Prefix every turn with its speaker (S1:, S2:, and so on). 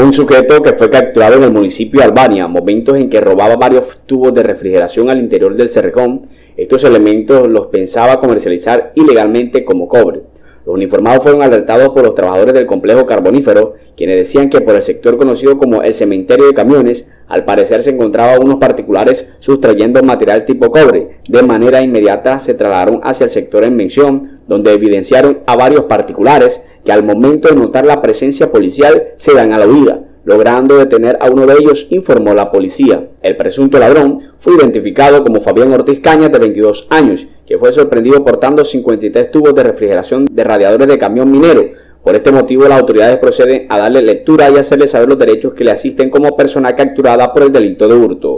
S1: Un sujeto que fue capturado en el municipio de Albania, momentos en que robaba varios tubos de refrigeración al interior del Cerrejón, estos elementos los pensaba comercializar ilegalmente como cobre. Los uniformados fueron alertados por los trabajadores del complejo carbonífero, quienes decían que por el sector conocido como el cementerio de camiones, al parecer se encontraban unos particulares sustrayendo material tipo cobre. De manera inmediata se trasladaron hacia el sector en mención, donde evidenciaron a varios particulares que al momento de notar la presencia policial se dan a la huida logrando detener a uno de ellos, informó la policía. El presunto ladrón fue identificado como Fabián Ortiz Cañas, de 22 años, que fue sorprendido portando 53 tubos de refrigeración de radiadores de camión minero. Por este motivo, las autoridades proceden a darle lectura y hacerle saber los derechos que le asisten como persona capturada por el delito de hurto.